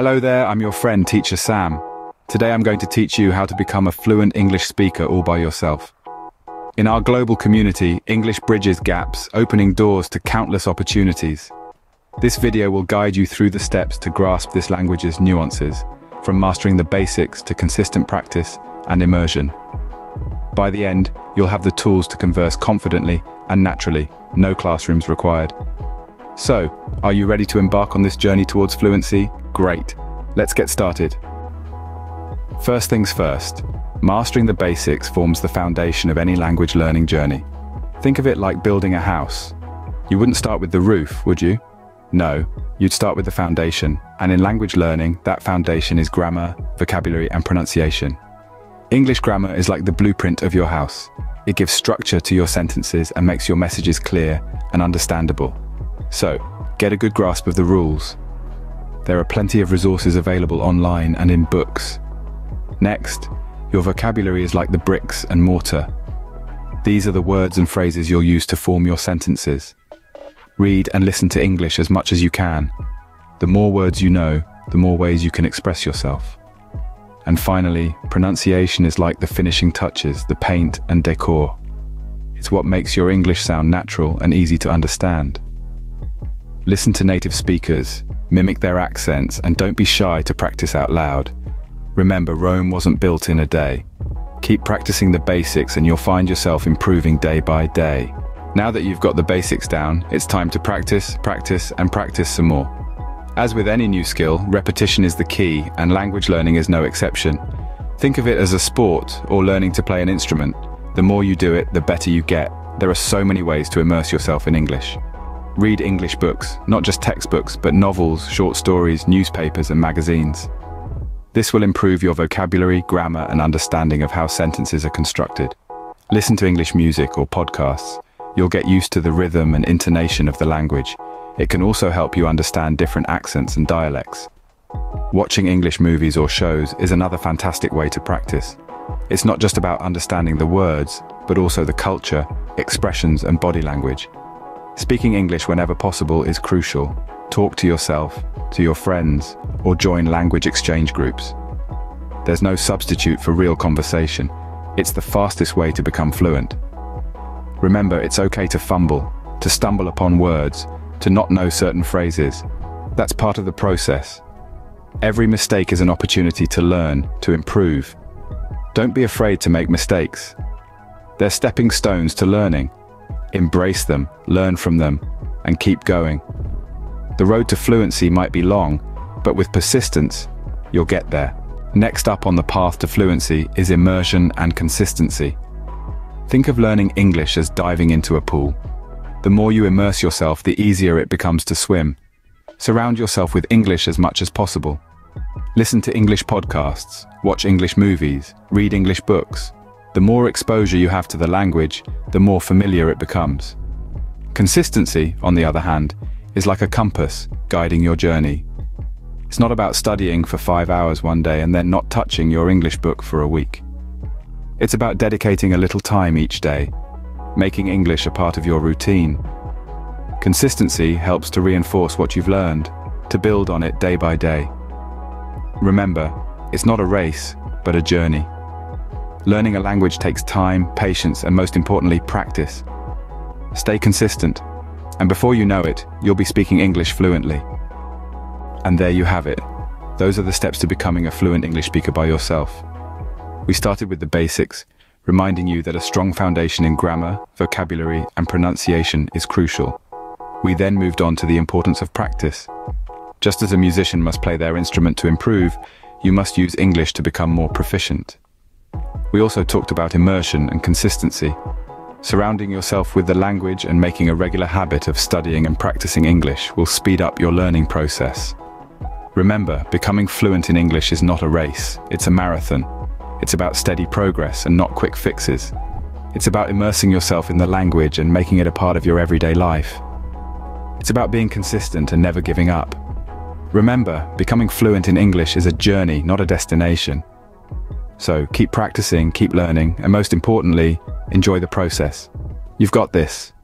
Hello there, I'm your friend, Teacher Sam. Today I'm going to teach you how to become a fluent English speaker all by yourself. In our global community, English bridges gaps, opening doors to countless opportunities. This video will guide you through the steps to grasp this language's nuances, from mastering the basics to consistent practice and immersion. By the end, you'll have the tools to converse confidently and naturally, no classrooms required. So, are you ready to embark on this journey towards fluency? Great. Let's get started. First things first, mastering the basics forms the foundation of any language learning journey. Think of it like building a house. You wouldn't start with the roof, would you? No, you'd start with the foundation, and in language learning, that foundation is grammar, vocabulary and pronunciation. English grammar is like the blueprint of your house. It gives structure to your sentences and makes your messages clear and understandable. So, get a good grasp of the rules. There are plenty of resources available online and in books. Next, your vocabulary is like the bricks and mortar. These are the words and phrases you'll use to form your sentences. Read and listen to English as much as you can. The more words you know, the more ways you can express yourself. And finally, pronunciation is like the finishing touches, the paint and decor. It's what makes your English sound natural and easy to understand. Listen to native speakers, mimic their accents, and don't be shy to practice out loud. Remember, Rome wasn't built in a day. Keep practicing the basics and you'll find yourself improving day by day. Now that you've got the basics down, it's time to practice, practice, and practice some more. As with any new skill, repetition is the key, and language learning is no exception. Think of it as a sport or learning to play an instrument. The more you do it, the better you get. There are so many ways to immerse yourself in English. Read English books, not just textbooks, but novels, short stories, newspapers, and magazines. This will improve your vocabulary, grammar, and understanding of how sentences are constructed. Listen to English music or podcasts. You'll get used to the rhythm and intonation of the language. It can also help you understand different accents and dialects. Watching English movies or shows is another fantastic way to practice. It's not just about understanding the words, but also the culture, expressions, and body language. Speaking English whenever possible is crucial. Talk to yourself, to your friends, or join language exchange groups. There's no substitute for real conversation. It's the fastest way to become fluent. Remember, it's okay to fumble, to stumble upon words, to not know certain phrases. That's part of the process. Every mistake is an opportunity to learn, to improve. Don't be afraid to make mistakes. They're stepping stones to learning. Embrace them, learn from them, and keep going. The road to fluency might be long, but with persistence, you'll get there. Next up on the path to fluency is immersion and consistency. Think of learning English as diving into a pool. The more you immerse yourself, the easier it becomes to swim. Surround yourself with English as much as possible. Listen to English podcasts, watch English movies, read English books. The more exposure you have to the language, the more familiar it becomes. Consistency, on the other hand, is like a compass guiding your journey. It's not about studying for five hours one day and then not touching your English book for a week. It's about dedicating a little time each day, making English a part of your routine. Consistency helps to reinforce what you've learned, to build on it day by day. Remember, it's not a race, but a journey. Learning a language takes time, patience, and most importantly, practice. Stay consistent, and before you know it, you'll be speaking English fluently. And there you have it. Those are the steps to becoming a fluent English speaker by yourself. We started with the basics, reminding you that a strong foundation in grammar, vocabulary, and pronunciation is crucial. We then moved on to the importance of practice. Just as a musician must play their instrument to improve, you must use English to become more proficient. We also talked about immersion and consistency. Surrounding yourself with the language and making a regular habit of studying and practicing English will speed up your learning process. Remember, becoming fluent in English is not a race, it's a marathon. It's about steady progress and not quick fixes. It's about immersing yourself in the language and making it a part of your everyday life. It's about being consistent and never giving up. Remember, becoming fluent in English is a journey, not a destination. So keep practicing, keep learning, and most importantly, enjoy the process. You've got this.